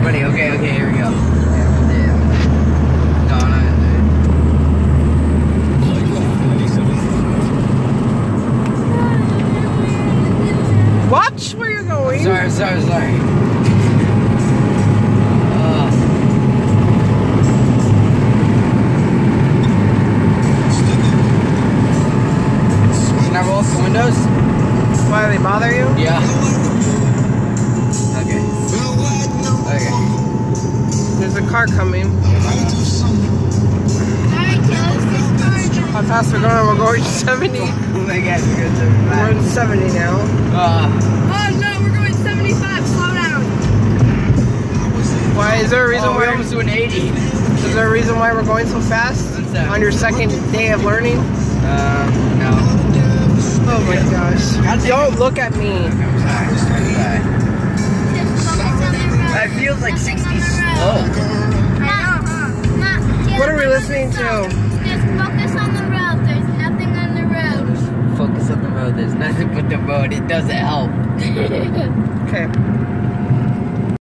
sweaty. Okay, okay, here we go. Watch where you're going. Sorry, sorry, sorry. Uh, can I roll the windows? Why do they bother you? Yeah. Car coming. How fast we're going? We're going 70. Oh my god, we're going so We're in 70 now. Uh, Oh no, we're going 75. Slow down. Why is there a reason oh, we're why? almost doing 80. Is there a reason why we're going so fast? On your second day of learning? Uh, no. Oh my gosh! God Don't look at me. I'm sorry. I'm. That feels like 60 slow. What are we listening to? Just focus on the road. There's nothing on the road. Focus on the road. There's nothing but the road. It doesn't help. Okay.